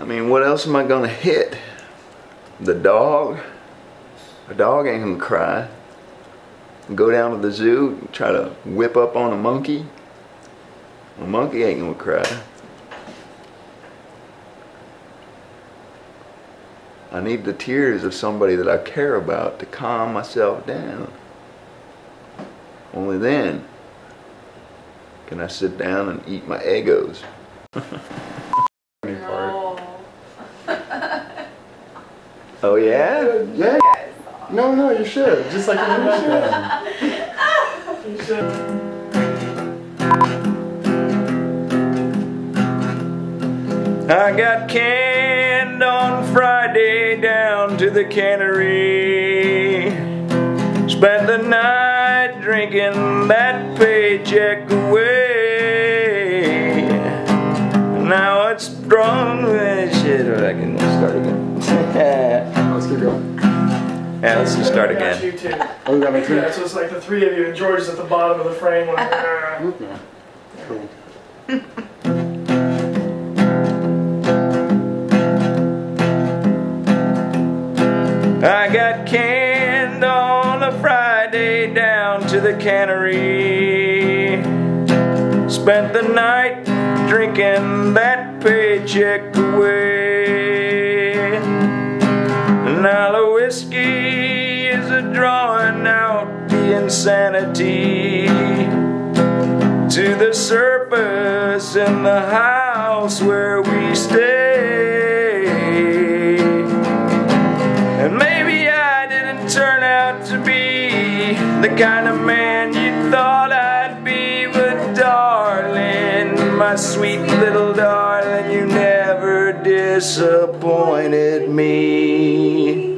I mean, what else am I gonna hit? The dog? A dog ain't gonna cry. Go down to the zoo try to whip up on a monkey? A monkey ain't gonna cry. I need the tears of somebody that I care about to calm myself down. Only then can I sit down and eat my Eggos. Oh yeah? Yeah. No, no, you should. Just like in the background. You should. I got canned on Friday down to the cannery. Spent the night drinking that paycheck away. Now. Shit, I can start again. Let's keep going. yeah, let's just start We got again. you too. Oh, we got my two. Yeah, so it's like the three of you, and George is at the bottom of the frame. Like. Okay. Cool. I got canned on a Friday down to the cannery. Spent the night drinking that paycheck away. Insanity to the surface in the house where we stay. And maybe I didn't turn out to be the kind of man you thought I'd be, but darling, my sweet little darling, you never disappointed me.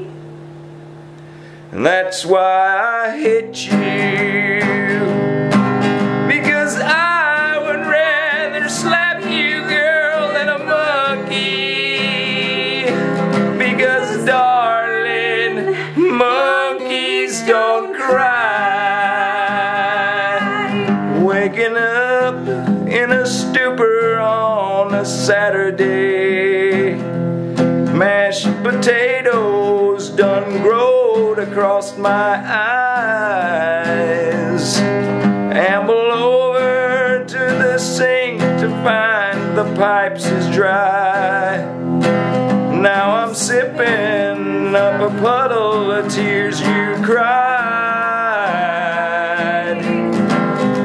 And that's why I hit you. Because I would rather slap you, girl, than a monkey. Because, darling, monkeys don't cry. Waking up in a stupor on a Saturday. Mashed potatoes across my eyes. Amble over to the sink to find the pipes is dry. Now I'm sipping up a puddle of tears you cried.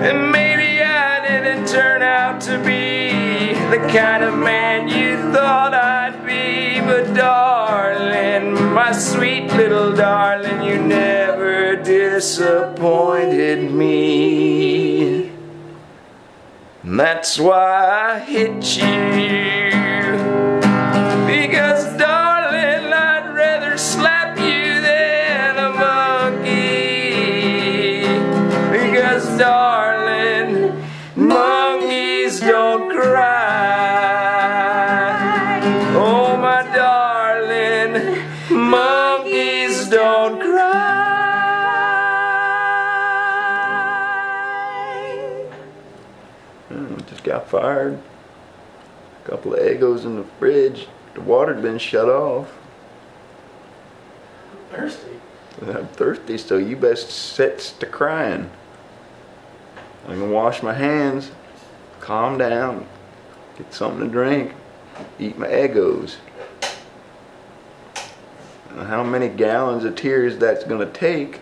And maybe I didn't turn out to be the kind of man you thought I'd be, but darling, my sweet little darling, you never disappointed me. And that's why I hit you. Because, darling, I'd rather slap you than a monkey. Because, darling, monkeys don't cry. Oh, my darling, just got fired. A couple of Eggos in the fridge. The water'd been shut off. I'm thirsty. I'm thirsty, so you best sit to crying. I can wash my hands, calm down, get something to drink, eat my Eggos. Now, How many gallons of tears that's gonna take,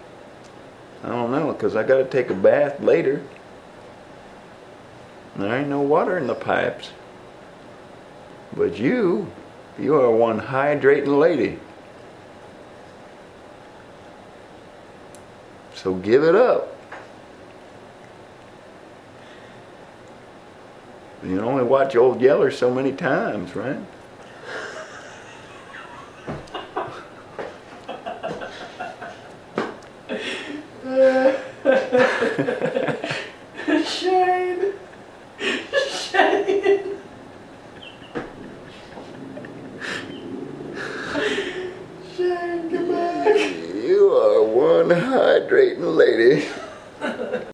I don't know, because I gotta take a bath later. There ain't no water in the pipes. But you, you are one hydrating lady. So give it up. You can only watch Old Yeller so many times, right? Shit. I'm hydrating, lady.